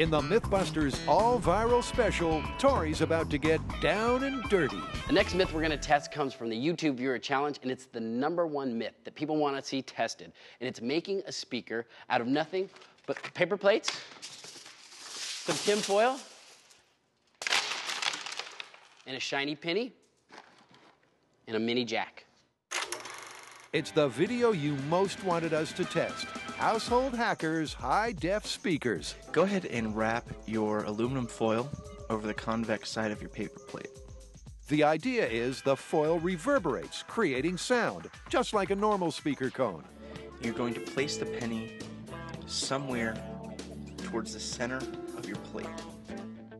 In the Mythbusters all viral special, Tory's about to get down and dirty. The next myth we're going to test comes from the YouTube Viewer Challenge, and it's the number one myth that people want to see tested. And it's making a speaker out of nothing but paper plates, some tin foil, and a shiny penny, and a mini jack. It's the video you most wanted us to test. Household Hackers High Def Speakers. Go ahead and wrap your aluminum foil over the convex side of your paper plate. The idea is the foil reverberates, creating sound, just like a normal speaker cone. You're going to place the penny somewhere towards the center of your plate.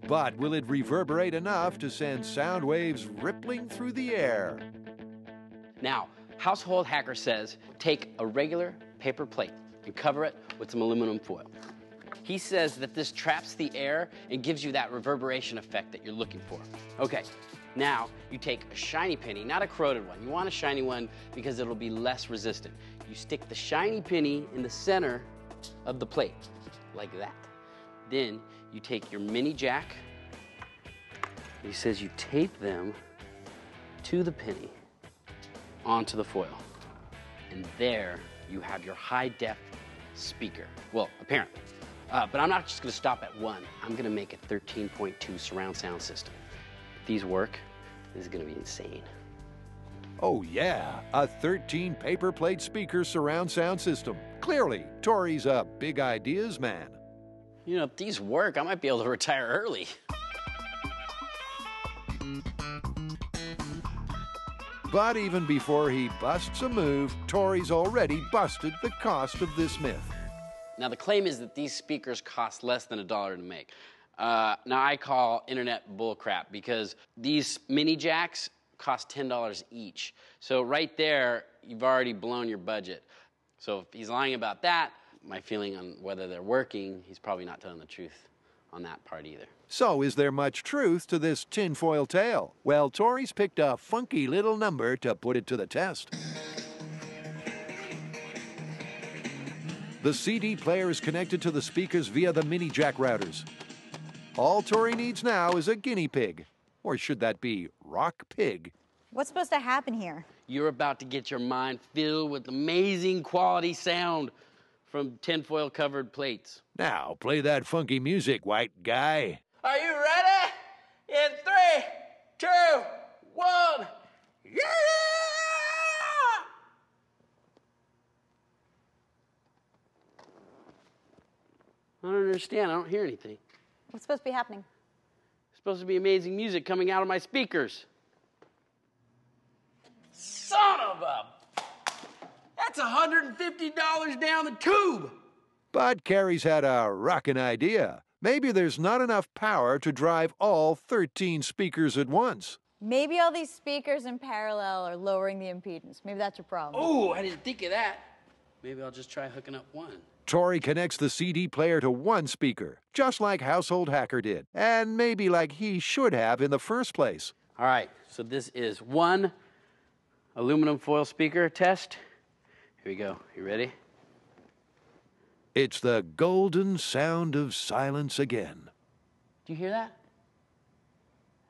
But will it reverberate enough to send sound waves rippling through the air? Now, Household Hacker says take a regular paper plate and cover it with some aluminum foil. He says that this traps the air and gives you that reverberation effect that you're looking for. Okay, now you take a shiny penny, not a corroded one. You want a shiny one because it'll be less resistant. You stick the shiny penny in the center of the plate, like that. Then you take your mini jack. He says you tape them to the penny onto the foil. And there you have your high def speaker. Well, apparently. Uh, but I'm not just going to stop at one. I'm going to make a 13.2 surround sound system. If these work, this is going to be insane. Oh, yeah, a 13 paper plate speaker surround sound system. Clearly, Tory's a big ideas man. You know, if these work, I might be able to retire early. But even before he busts a move, Tory's already busted the cost of this myth. Now, the claim is that these speakers cost less than a dollar to make. Uh, now, I call internet bullcrap because these mini jacks cost $10 each. So, right there, you've already blown your budget. So, if he's lying about that, my feeling on whether they're working, he's probably not telling the truth on that part either. So, is there much truth to this tinfoil tale? Well, Tory's picked a funky little number to put it to the test. The CD player is connected to the speakers via the mini jack routers. All Tory needs now is a guinea pig. Or should that be rock pig? What's supposed to happen here? You're about to get your mind filled with amazing quality sound from tinfoil covered plates. Now, play that funky music, white guy. Are you ready? In three, two, one, yeah! I don't understand. I don't hear anything. What's supposed to be happening? It's supposed to be amazing music coming out of my speakers. Son of a. That's $150 down the tube. But Kari's had a rockin' idea. Maybe there's not enough power to drive all 13 speakers at once. Maybe all these speakers in parallel are lowering the impedance. Maybe that's your problem. Oh, I didn't think of that. Maybe I'll just try hooking up one. Tory connects the CD player to one speaker, just like Household Hacker did, and maybe like he should have in the first place. All right, so this is one aluminum foil speaker test. Here we go. You ready? It's the golden sound of silence again. Do you hear that?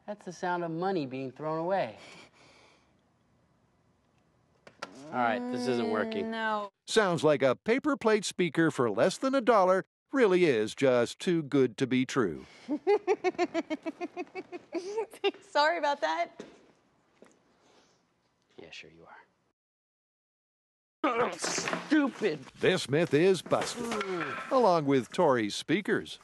That's the sound of money being thrown away. All right, this isn't working. Mm, no. Sounds like a paper plate speaker for less than a dollar really is just too good to be true. Sorry about that. Yeah, sure you are. Stupid. This myth is busted, along with Tory's speakers.